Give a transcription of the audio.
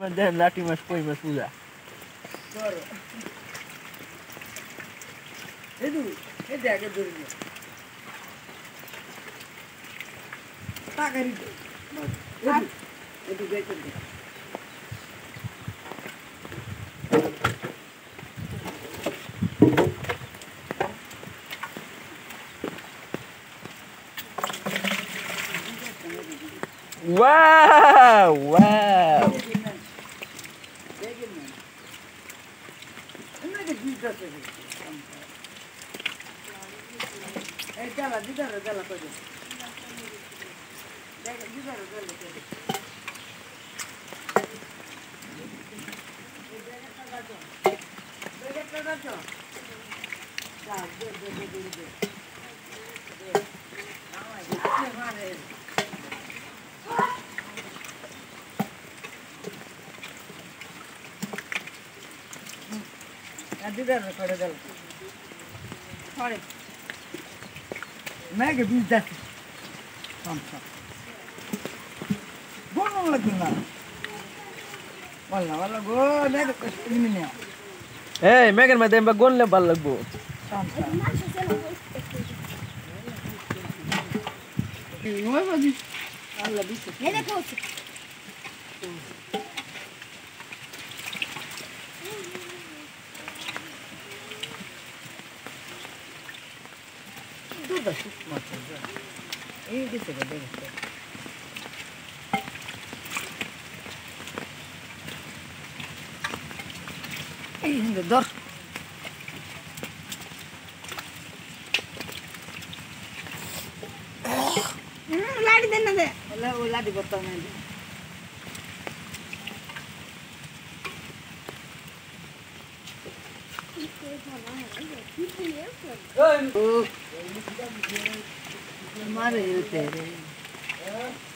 Mandando tem mas põe, mas pula. Bora. Edu, cadê a gadorinha? Tá, querido. Edu, Edu, vem comigo. Wow! Wow! जाला दिदार जाला कहिले दिदार जाला कहिले Thank you. अदिदर थोड़े दल थोड़े मैं के बीच मैं मैं के ले बाल लगबो कम सा ये वो बाजी अल्लाह बिस्मिल्लाह ये देखो Dur da şu maçınca. İyi güzel birlikte. İyi şimdi dur. ഉള്ളാടി തന്നെ അതെ ഉള്ളാടി di വേണ്ടി हमारे होते हैं